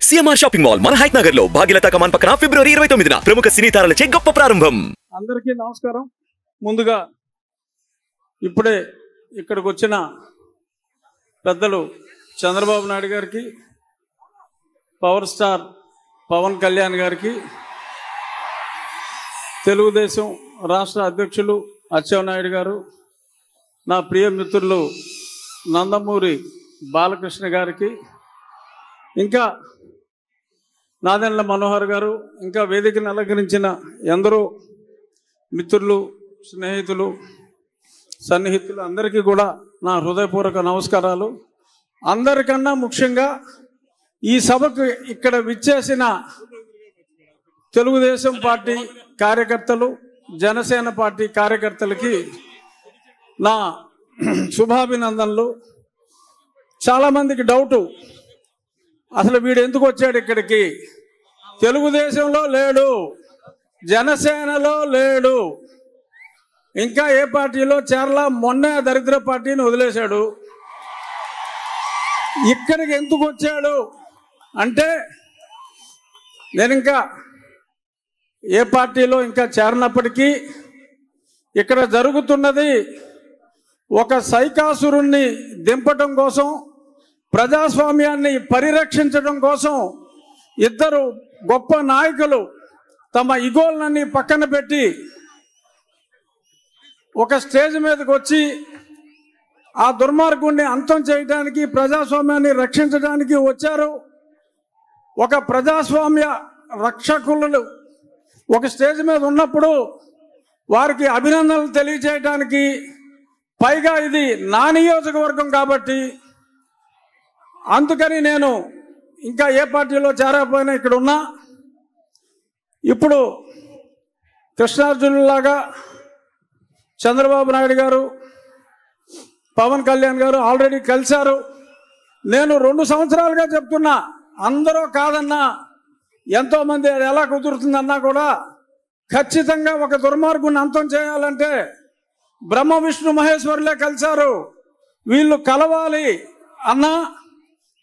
CMR shopping mall మన హైట్ నగర్లో భాగ్యలత కమాన్ పక్కన ఫిబ్రవరి ఇరవై తొమ్మిదిన ప్రముఖ సినీ తారలచే గొప్ప ప్రారంభం. అందరికీ నమస్కారం. ముందుగా ఇప్పుడే ఇక్కడికి వచ్చిన పెద్దలు చంద్రబాబు నాయుడు గారికి పవర్ స్టార్ పవన్ కళ్యాణ్ గారికి తెలుగుదేశం రాష్ట్ర అధ్యక్షులు అచ్చెన్నాయుడు గారు నా ప్రియ మిత్రులు నందమూరి బాలకృష్ణ గారికి ఇంకా నాదెండ్ల మనోహర్ గారు ఇంకా వేదికను అలంకరించిన ఎందరో మిత్రులు స్నేహితులు సన్నిహితులు అందరికీ కూడా నా హృదయపూర్వక నమస్కారాలు. అందరికన్నా ముఖ్యంగా ఈ సభకు ఇక్కడ విచ్చేసిన తెలుగుదేశం పార్టీ కార్యకర్తలు జనసేన పార్టీ కార్యకర్తలకి నా శుభాభినందనలు. చాలామందికి డౌటు అసలు వీడు ఎందుకు వచ్చాడు ఇక్కడికి? తెలుగుదేశంలో లేడు జనసేనలో లేడు ఇంకా ఏ పార్టీలో? చేరలా మొన్న దరిద్ర పార్టీని వదిలేశాడు. ఇక్కడికి ఎందుకు వచ్చాడు? అంటే నేను ఇంకా ఏ పార్టీలో ఇంకా చేరినప్పటికీ ఇక్కడ జరుగుతున్నది ఒక సైకాసురుణ్ణి దింపటం కోసం ప్రజాస్వామ్యాన్ని పరిరక్షించడం కోసం ఇద్దరు గొప్ప నాయకులు తమ ఇగోలన్నీ పక్కన పెట్టి ఒక స్టేజ్ మీదకి వచ్చి ఆ దుర్మార్గుణ్ణి అంతం చేయడానికి ప్రజాస్వామ్యాన్ని రక్షించడానికి వచ్చారు. ఒక ప్రజాస్వామ్య రక్షకులు ఒక స్టేజ్ మీద ఉన్నప్పుడు వారికి అభినందనలు తెలియజేయడానికి పైగా ఇది నా నియోజకవర్గం కాబట్టి అందుకని నేను ఇంకా ఏ పార్టీలో చేరకపోయినా ఇక్కడ ఉన్నా. ఇప్పుడు కృష్ణార్జునులాగా చంద్రబాబు నాయుడు గారు పవన్ కళ్యాణ్ గారు ఆల్రెడీ కలిశారు. నేను రెండు సంవత్సరాలుగా చెప్తున్నా అందరూ కాదన్నా ఎంతోమంది అది ఎలా కుదురుతుందన్నా కూడా ఖచ్చితంగా ఒక దుర్మార్గుని అంతం చేయాలంటే బ్రహ్మ విష్ణు మహేశ్వరులే కలిశారు. వీళ్ళు కలవాలి అన్నా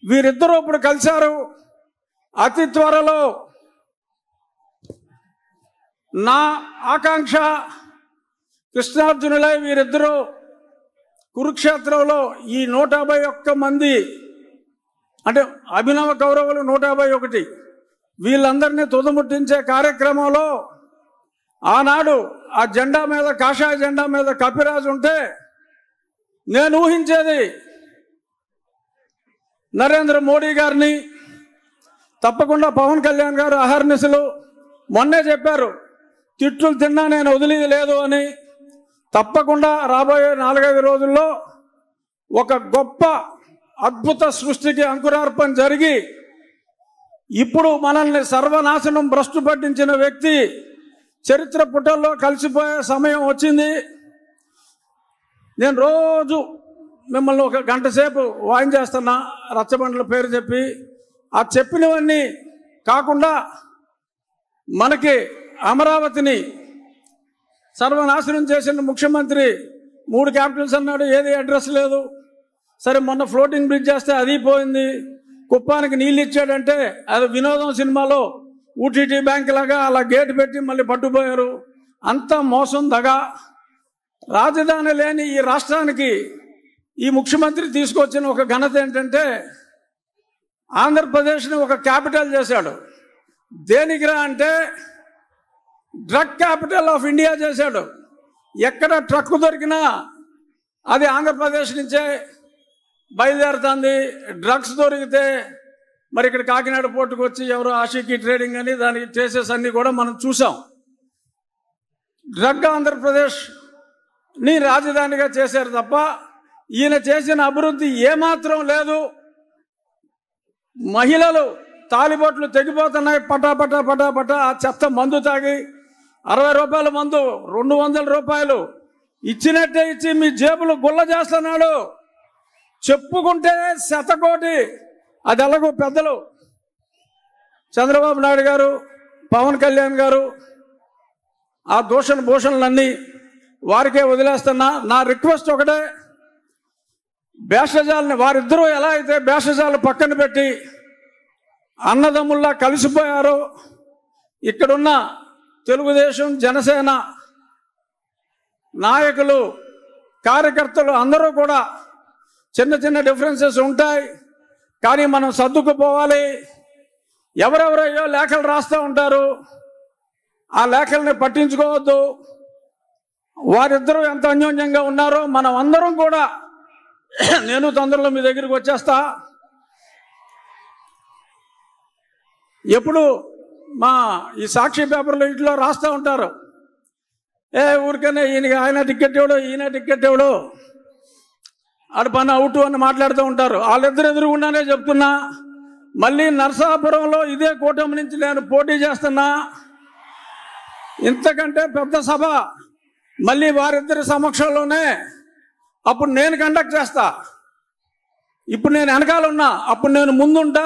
వీరిద్దరూ ఇప్పుడు కలిశారు. అతి త్వరలో నా ఆకాంక్ష కృష్ణార్జునులై వీరిద్దరూ కురుక్షేత్రంలో ఈ నూట యాభై ఒక్క మంది అంటే అభినవ కౌరవులు నూట యాభై ఒకటి వీళ్ళందరినీ తుదముట్టించే కార్యక్రమంలో ఆనాడు ఆ జెండా మీద కాషాయ జెండా మీద కపిరాజు ఉంటే నేను ఊహించేది నరేంద్ర మోడీ గారిని తప్పకుండా పవన్ కళ్యాణ్ గారు అహర్నిశలు మొన్నే చెప్పారు తిట్లు తిన్నా నేను వదిలేది లేదు అని. తప్పకుండా రాబోయే నాలుగైదు రోజుల్లో ఒక గొప్ప అద్భుత సృష్టికి అంకురార్పణ జరిగి ఇప్పుడు మనల్ని సర్వనాశనం భ్రష్టు పట్టించిన వ్యక్తి చరిత్ర పుటల్లో కలిసిపోయే సమయం వచ్చింది. నేను రోజు మిమ్మల్ని ఒక గంట సేపు వాయించేస్తున్నా రచ్చబండల పేరు చెప్పి. ఆ చెప్పినవన్నీ కాకుండా మనకి అమరావతిని సర్వనాశనం చేసిన ముఖ్యమంత్రి మూడు క్యాపిటల్స్ అన్నాడు ఏది అడ్రస్ లేదు. సరే మొన్న ఫ్లోటింగ్ బ్రిడ్జ్ చేస్తే అది పోయింది. కుప్పానికి నీళ్ళు ఇచ్చాడంటే అది వినోదం సినిమాలో ఊటీటీ బ్యాంక్ లాగా అలా గేట్ పెట్టి మళ్ళీ పట్టుపోయారు అంతా మోసం దగా. రాజధాని లేని ఈ రాష్ట్రానికి ఈ ముఖ్యమంత్రి తీసుకొచ్చిన ఒక ఘనత ఏంటంటే ఆంధ్రప్రదేశ్ని ఒక క్యాపిటల్ చేశాడు. దేనికిరా అంటే డ్రగ్ క్యాపిటల్ ఆఫ్ ఇండియా చేశాడు. ఎక్కడ ట్రక్ దొరికినా అది ఆంధ్రప్రదేశ్ నుంచే బయలుదేరుతుంది. డ్రగ్స్ దొరికితే మరి ఇక్కడ కాకినాడ పోర్టుకు వచ్చి ఎవరో ఆషికి ట్రేడింగ్ అని దానికి చేసేసన్నీ కూడా మనం చూసాం. డ్రగ్ ఆంధ్రప్రదేశ్ని రాజధానిగా చేశారు తప్ప ఈయన చేసిన అభివృద్ధి ఏమాత్రం లేదు. మహిళలు తాలిబొట్లు తెగిపోతున్నాయి. పటా పటా పటా పటా. ఆ చెత్త మందు తాగి అరవై రూపాయల మందు రెండు వందల రూపాయలు ఇచ్చినట్టే ఇచ్చి మీ జేబులు గుల్ల చేస్తున్నాడు. చెప్పుకుంటే శతకోటి. అది ఎలాగో పెద్దలు. చంద్రబాబు నాయుడు గారు పవన్ కళ్యాణ్ గారు ఆ దూషణ భూషణలన్నీ వారికే వదిలేస్తున్నా. నా రిక్వెస్ట్ ఒకటే. భేషజాలని వారిద్దరూ ఎలా అయితే భేషజాలు పక్కన పెట్టి అన్నదమ్ముల్లా కలిసిపోయారో ఇక్కడున్న తెలుగుదేశం జనసేన నాయకులు కార్యకర్తలు అందరూ కూడా చిన్న చిన్న డిఫరెన్సెస్ ఉంటాయి. కానీ మనం సర్దుకుపోవాలి. ఎవరెవరయ్యో లేఖలు రాస్తూ ఉంటారు. ఆ లేఖల్ని పట్టించుకోవద్దు. వారిద్దరూ ఎంత అన్యోన్యంగా ఉన్నారో మనం అందరం కూడా నేను తొందరలో మీ దగ్గరికి వచ్చేస్తా. ఎప్పుడు మా ఈ సాక్షి పేపర్లో ఇంట్లో రాస్తూ ఉంటారు. ఏ ఊరికనే ఈయన ఆయన టికెట్ ఇవ్వడు ఈయన టికెట్ ఇవ్వడు అటు పని అవుట్ అని మాట్లాడుతూ ఉంటారు. వాళ్ళిద్దరు ఎదురుగుండానే చెప్తున్నా. మళ్ళీ నరసాపురంలో ఇదే కూటమి నుంచి నేను పోటీ చేస్తున్నా. ఇంతకంటే పెద్ద సభ. మళ్ళీ వారిద్దరి సమక్షంలోనే అప్పుడు నేను కండక్ట్ చేస్తా. ఇప్పుడు నేను వెనకాల ఉన్నా అప్పుడు నేను ముందుంటా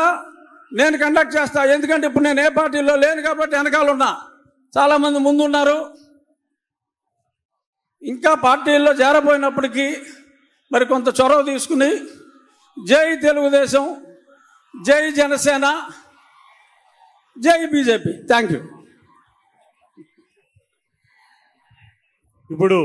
నేను కండక్ట్ చేస్తా. ఎందుకంటే ఇప్పుడు నేను ఏ పార్టీలో లేను కాబట్టి వెనకాల ఉన్నా. చాలామంది ముందున్నారు. ఇంకా పార్టీల్లో చేరబోయినప్పటికీ మరి కొంత చొరవ తీసుకుని జై తెలుగుదేశం జై జనసేన జై బీజేపీ. థ్యాంక్ యూ ఇప్పుడు